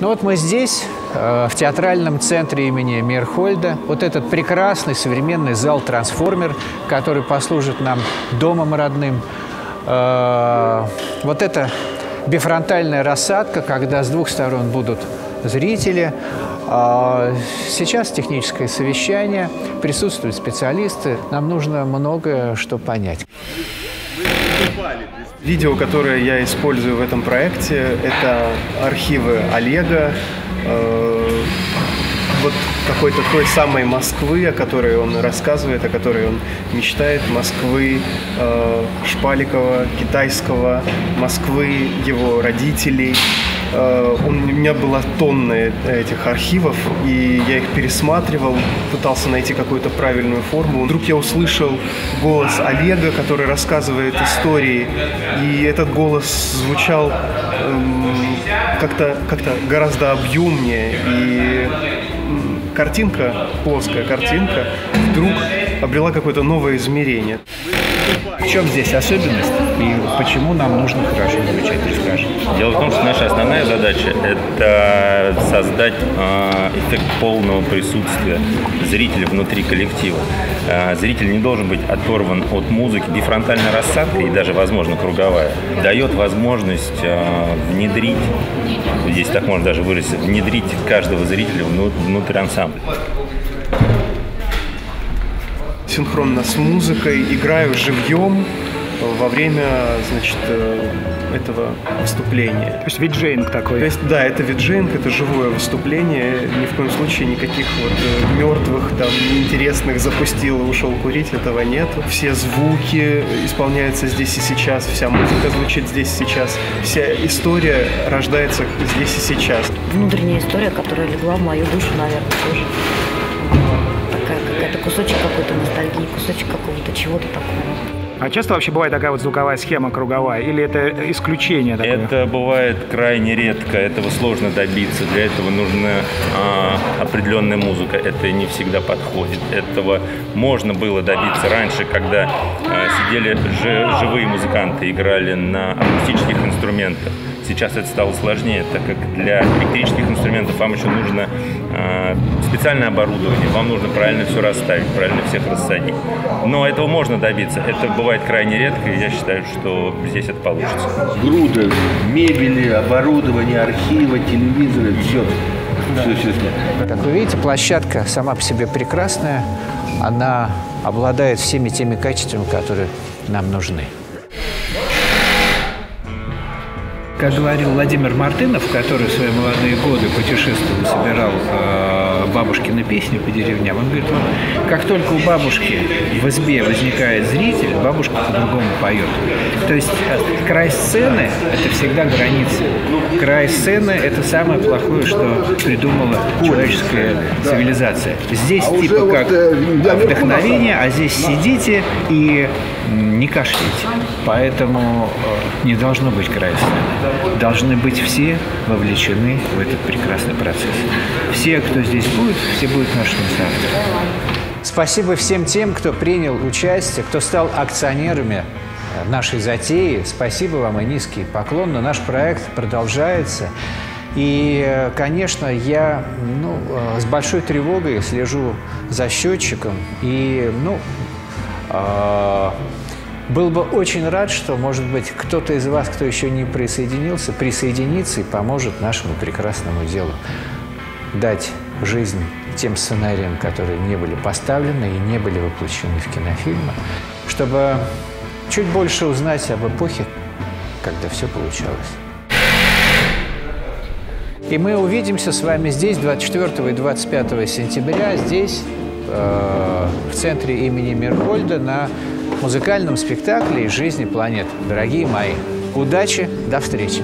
Ну вот мы здесь, э, в театральном центре имени Мирхольда. Вот этот прекрасный современный зал «Трансформер», который послужит нам домом родным. Э, вот это бифронтальная рассадка, когда с двух сторон будут зрители. А сейчас техническое совещание, присутствуют специалисты. Нам нужно многое что понять. Видео, которое я использую в этом проекте, это архивы Олега, э, вот какой-то той самой Москвы, о которой он рассказывает, о которой он мечтает, Москвы э, Шпаликова, китайского, Москвы его родителей, у меня была тонна этих архивов, и я их пересматривал, пытался найти какую-то правильную форму. Вдруг я услышал голос Олега, который рассказывает истории, и этот голос звучал эм, как-то как гораздо объемнее, и картинка, плоская картинка, вдруг обрела какое-то новое измерение. В чем здесь особенность и почему нам нужно хорошо изучать расскажи? Дело в том, что наша основная задача – это создать э, эффект полного присутствия зрителя внутри коллектива. Э, зритель не должен быть оторван от музыки. Диффронтальная рассадка и даже, возможно, круговая дает возможность э, внедрить, здесь так можно даже выразить, внедрить каждого зрителя внутрь ансамбля синхронно с музыкой, играю живьем во время, значит, э, этого выступления. То есть виджейнг такой? То есть, да, это виджейнг, это живое выступление. Ни в коем случае никаких вот э, мертвых, там, неинтересных запустил и ушел курить, этого нет. Все звуки исполняются здесь и сейчас, вся музыка звучит здесь и сейчас. Вся история рождается здесь и сейчас. Внутренняя история, которая легла в мою душу, наверное, тоже это кусочек какой-то ностальгии, кусочек какого-то чего-то такого. А часто вообще бывает такая вот звуковая схема круговая? Или это исключение такое? Это бывает крайне редко, этого сложно добиться. Для этого нужна а, определенная музыка. Это не всегда подходит. Этого можно было добиться раньше, когда а, сидели ж, живые музыканты, играли на акустических инструментах. Сейчас это стало сложнее, так как для электрических инструментов вам еще нужно э, специальное оборудование, вам нужно правильно все расставить, правильно всех рассадить. Но этого можно добиться. Это бывает крайне редко, и я считаю, что здесь это получится. Груда мебели, оборудования, архива, телевизора, все. Да. Все, все, все. Как вы видите, площадка сама по себе прекрасная. Она обладает всеми теми качествами, которые нам нужны. Как говорил Владимир Мартынов, который в свои молодые годы путешествовал, собирал э, бабушкины песни по деревням, он говорит, вот, как только у бабушки в избе возникает зритель, бабушка по-другому поет. То есть э, край сцены – это всегда граница. Край сцены – это самое плохое, что придумала человеческая цивилизация. Здесь а типа как э, вдохновение, а здесь сидите и не кашляйте. Поэтому э, не должно быть края сцены должны быть все вовлечены в этот прекрасный процесс. Все, кто здесь будет, все будут нашими соавторами. Спасибо всем тем, кто принял участие, кто стал акционерами нашей затеи. Спасибо вам и низкий поклон, но наш проект продолжается. И, конечно, я ну, с большой тревогой слежу за счетчиком. И, ну, э был бы очень рад, что, может быть, кто-то из вас, кто еще не присоединился, присоединится и поможет нашему прекрасному делу дать жизнь тем сценариям, которые не были поставлены и не были воплощены в кинофильмы, чтобы чуть больше узнать об эпохе, когда все получалось. И мы увидимся с вами здесь 24 и 25 сентября, здесь, э, в центре имени Мирхольда, на музыкальном спектакле из жизни планет. Дорогие мои, удачи, до встречи!